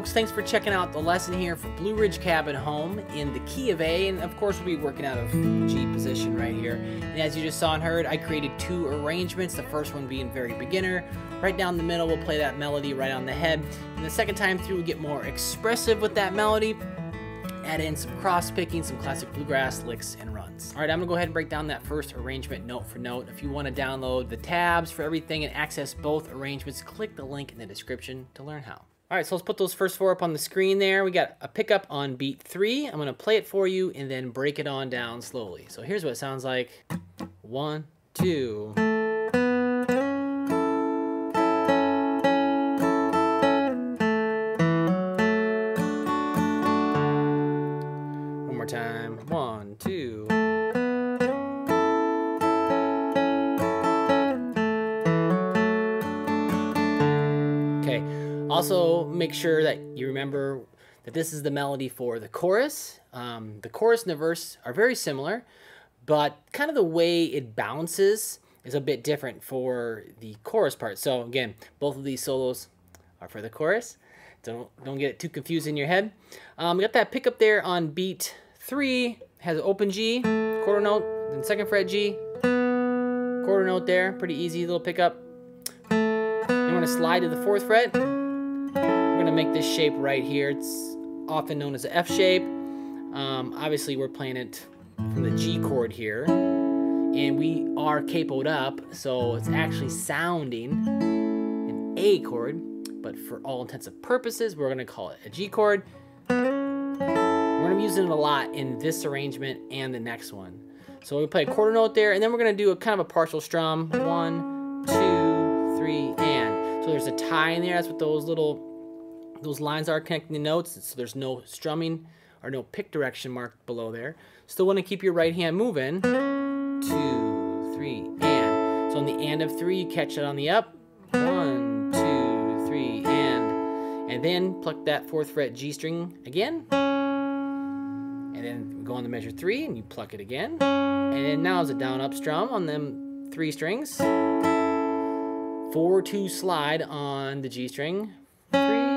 Folks, thanks for checking out the lesson here for Blue Ridge Cabin Home in the key of A, and of course we'll be working out of G position right here. And as you just saw and heard, I created two arrangements, the first one being very beginner. Right down the middle, we'll play that melody right on the head. And the second time through, we'll get more expressive with that melody, add in some cross picking, some classic bluegrass licks and runs. All right, I'm gonna go ahead and break down that first arrangement note for note. If you wanna download the tabs for everything and access both arrangements, click the link in the description to learn how. All right, so let's put those first four up on the screen there. We got a pickup on beat three. I'm gonna play it for you and then break it on down slowly. So here's what it sounds like. One, two. One more time. One, two. Also, make sure that you remember that this is the melody for the chorus. Um, the chorus and the verse are very similar, but kind of the way it bounces is a bit different for the chorus part. So again, both of these solos are for the chorus. Don't don't get it too confused in your head. Um, we got that pickup there on beat three. Has an open G, quarter note, then second fret G, quarter note there. Pretty easy little pickup. You want to slide to the fourth fret. Gonna make this shape right here. It's often known as the F shape. Um, obviously, we're playing it from the G chord here, and we are capoed up, so it's actually sounding an A chord. But for all intents and purposes, we're gonna call it a G chord. We're gonna be using it a lot in this arrangement and the next one. So we play a quarter note there, and then we're gonna do a kind of a partial strum. One, two, three, and. So there's a tie in there. That's what those little those lines are connecting the notes. So there's no strumming or no pick direction marked below there. Still want to keep your right hand moving. Two, three, and. So on the and of three, you catch it on the up. One, two, three, and. And then pluck that fourth fret G string again. And then go on the measure three and you pluck it again. And then now is a down up strum on them three strings. Four two slide on the G string. Three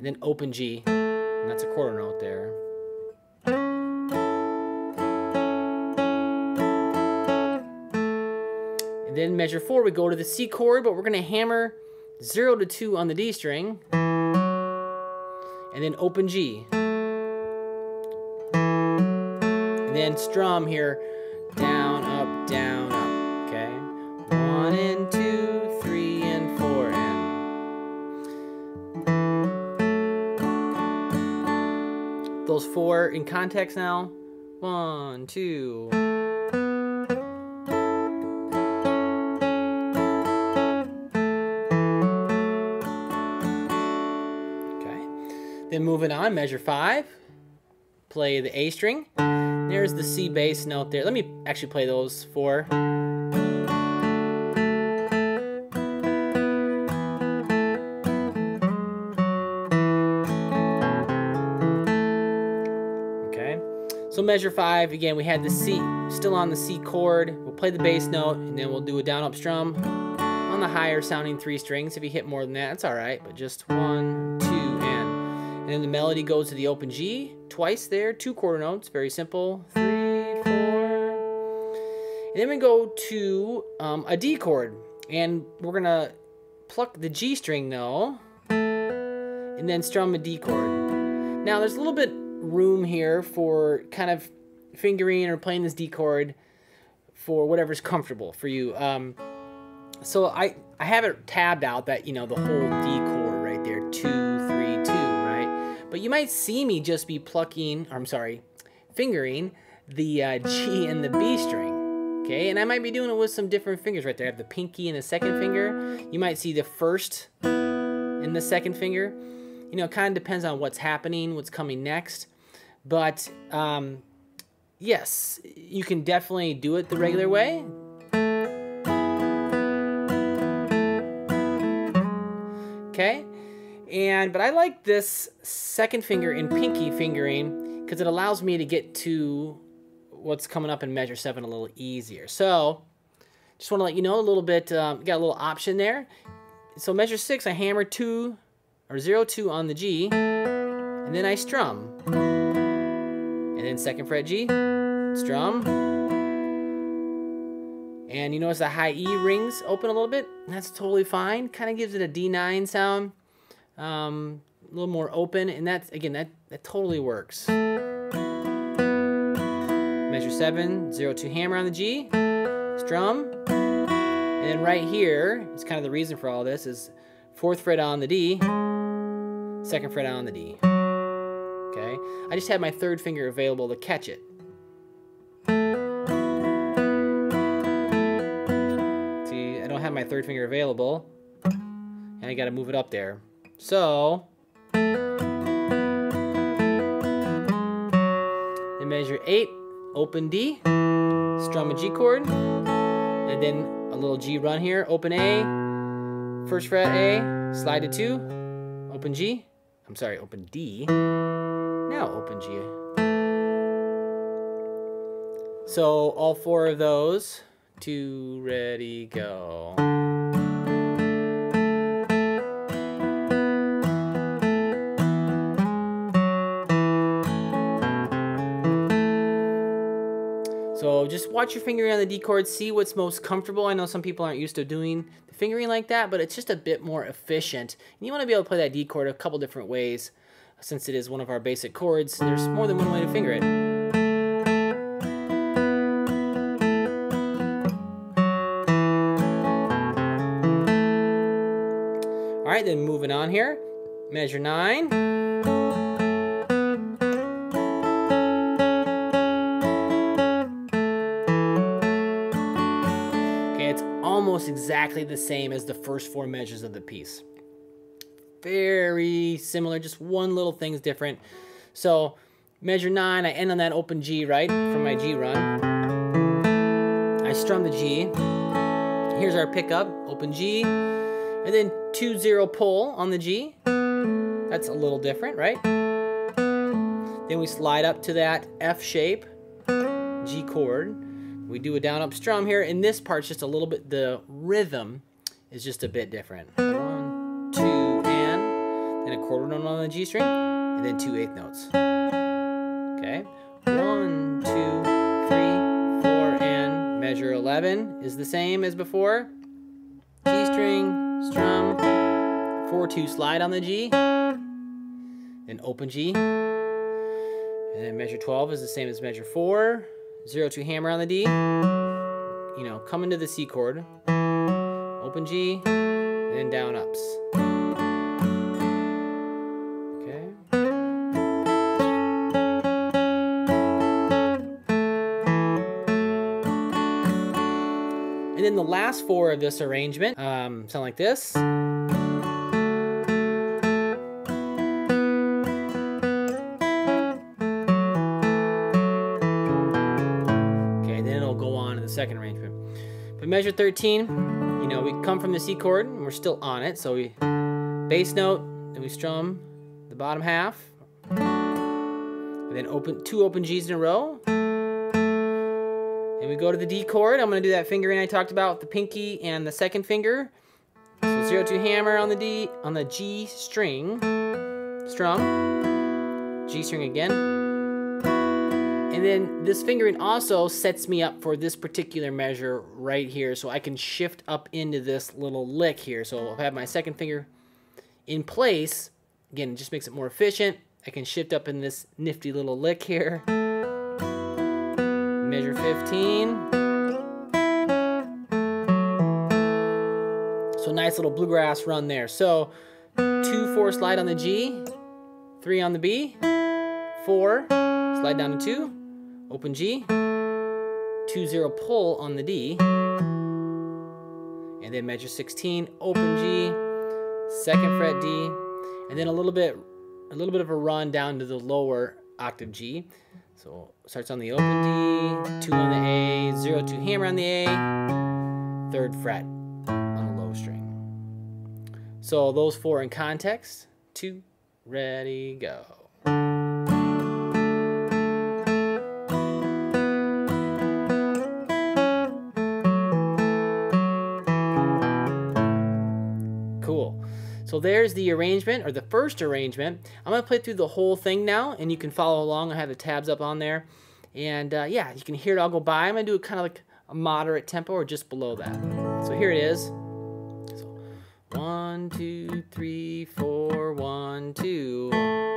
and then open G. And that's a quarter note there. And then measure four, we go to the C chord, but we're gonna hammer zero to two on the D string. And then open G. And then strum here, Those four in context now. One, two. Okay. Then moving on, measure five. Play the A string. There's the C bass note there. Let me actually play those four. So measure five, again, we had the C, still on the C chord. We'll play the bass note, and then we'll do a down up strum on the higher sounding three strings. If you hit more than that, it's all right, but just one, two, and. And then the melody goes to the open G, twice there, two quarter notes, very simple. Three, four. And then we go to um, a D chord, and we're gonna pluck the G string though, and then strum a D chord. Now there's a little bit room here for kind of fingering or playing this D chord for whatever's comfortable for you. Um, so I I have it tabbed out that you know the whole D chord right there, two, three, two, right? But you might see me just be plucking, I'm sorry, fingering the uh, G and the B string. Okay, and I might be doing it with some different fingers right there. I have the pinky and the second finger. You might see the first and the second finger. You know, it kind of depends on what's happening, what's coming next. But um, yes, you can definitely do it the regular way. Okay, and but I like this second finger and pinky fingering because it allows me to get to what's coming up in measure seven a little easier. So just want to let you know a little bit, um, got a little option there. So measure six, I hammer two or zero two on the G, and then I strum. And then second fret G, strum. And you notice the high E rings open a little bit. That's totally fine. Kind of gives it a D9 sound. Um, a little more open. And that's, again, that, that totally works. Measure 7, 0, 2 hammer on the G, strum. And then right here is kind of the reason for all this is fourth fret on the D, second fret on the D. Okay? I just had my third finger available to catch it. See, I don't have my third finger available. And I gotta move it up there. So, in measure 8, open D, strum a G chord, and then a little G run here, open A, first fret A, slide to 2, open G, I'm sorry, open D, now open G. So all four of those two, ready, go. So just watch your fingering on the D chord, see what's most comfortable. I know some people aren't used to doing the fingering like that, but it's just a bit more efficient. And you want to be able to play that D chord a couple different ways since it is one of our basic chords. There's more than one way to finger it. All right, then moving on here. Measure nine. Okay, it's almost exactly the same as the first four measures of the piece. Very similar, just one little thing's different. So measure nine, I end on that open G, right, from my G run. I strum the G. Here's our pickup, open G, and then 2-0 pull on the G. That's a little different, right? Then we slide up to that F shape, G chord. We do a down up strum here, and this part's just a little bit, the rhythm is just a bit different. And, a quarter note on the G string, and then two eighth notes. Okay, one, two, three, four, and measure 11 is the same as before. G string, strum, 4-2 slide on the G, then open G, and then measure 12 is the same as measure 4, 0-2 hammer on the D, you know, come into the C chord, open G, and then down ups. Last four of this arrangement um, sound like this. Okay, then it'll go on to the second arrangement. But measure 13, you know, we come from the C chord and we're still on it. So we bass note, and we strum the bottom half. And then open two open G's in a row. And we go to the D chord. I'm going to do that fingering I talked about the pinky and the second finger. So 0 2 hammer on the D on the G string. Strum. G string again. And then this fingering also sets me up for this particular measure right here. So I can shift up into this little lick here. So I'll have my second finger in place. Again, it just makes it more efficient. I can shift up in this nifty little lick here measure 15. So nice little bluegrass run there. So 2-4 slide on the G, three on the B, four, slide down to two, open G, two zero pull on the D, and then measure 16, open G, second fret D, and then a little bit, a little bit of a run down to the lower octave G. So starts on the open D, two on the A, zero two hammer on the A, third fret on the low string. So those four in context, two, ready, go. So there's the arrangement, or the first arrangement. I'm going to play through the whole thing now, and you can follow along. I have the tabs up on there. And uh, yeah, you can hear it all go by. I'm going to do it kind of like a moderate tempo or just below that. So here it is. So one, two, three, four, one, two.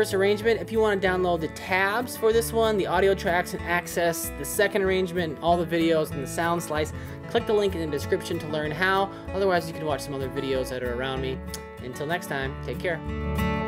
First arrangement. If you want to download the tabs for this one, the audio tracks, and access the second arrangement, all the videos, and the Soundslice, click the link in the description to learn how. Otherwise, you can watch some other videos that are around me. Until next time, take care.